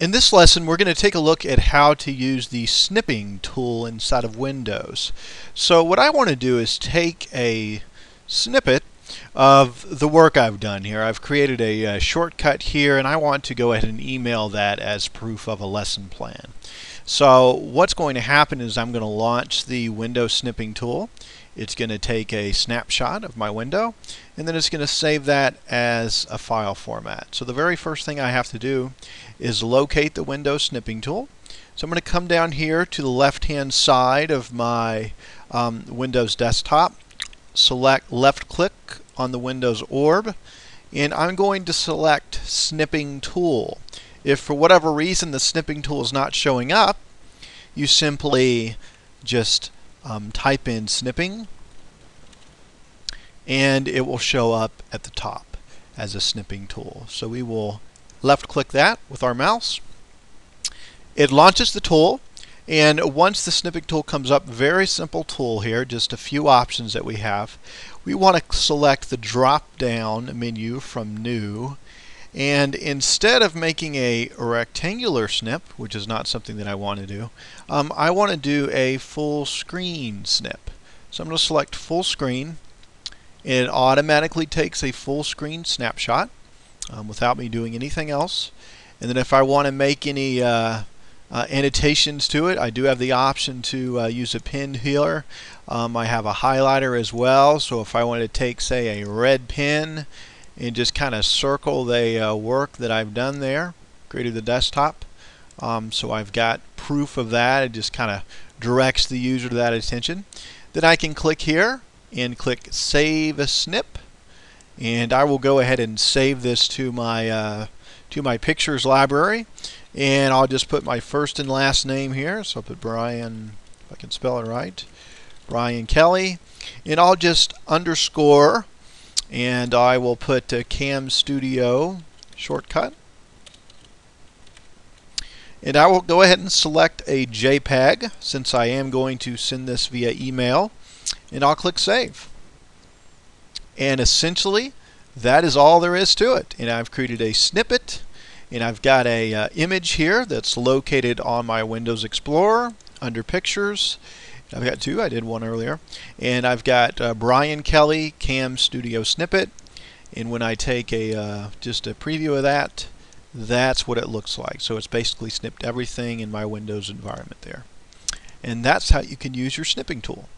In this lesson, we're going to take a look at how to use the snipping tool inside of Windows. So what I want to do is take a snippet of the work I've done here. I've created a, a, shortcut here and I want to go ahead and email that as proof of a lesson plan. So what's going to happen is I'm going to launch the window snipping tool. It's going to take a snapshot of my window and then it's going to save that as a file format. So the very first thing I have to do is locate the window snipping tool. So I'm going to come down here to the left hand side of my um, Windows desktop, select left click on the Windows orb, and I'm going to select snipping tool. If for whatever reason the snipping tool is not showing up, you simply just um, type in snipping and it will show up at the top as a snipping tool. So we will left click that with our mouse. It launches the tool and once the snipping tool comes up, very simple tool here, just a few options that we have. We want to select the drop down menu from new and instead of making a rectangular snip, which is not something that I want to do, um, I want to do a full screen snip. So I'm going to select full screen. It automatically takes a full screen snapshot um, without me doing anything else. And then if I want to make any uh, uh, annotations to it, I do have the option to uh, use a pen here. Um, I have a highlighter as well, so if I want to take, say, a red pen and just kind of circle the uh, work that I've done there, created the desktop. Um, so I've got proof of that. It just kind of directs the user to that attention. Then I can click here and click Save a Snip, and I will go ahead and save this to my uh, to my pictures library. And I'll just put my first and last name here. So I'll put Brian, if I can spell it right, Brian Kelly, and I'll just underscore and I will put a Cam Studio shortcut. And I will go ahead and select a JPEG since I am going to send this via email. And I'll click Save. And essentially, that is all there is to it. And I've created a snippet. And I've got a uh, image here that's located on my Windows Explorer under Pictures. I've got two. I did one earlier. And I've got uh, Brian Kelly Cam Studio Snippet. And when I take a uh, just a preview of that, that's what it looks like. So it's basically snipped everything in my Windows environment there. And that's how you can use your snipping tool.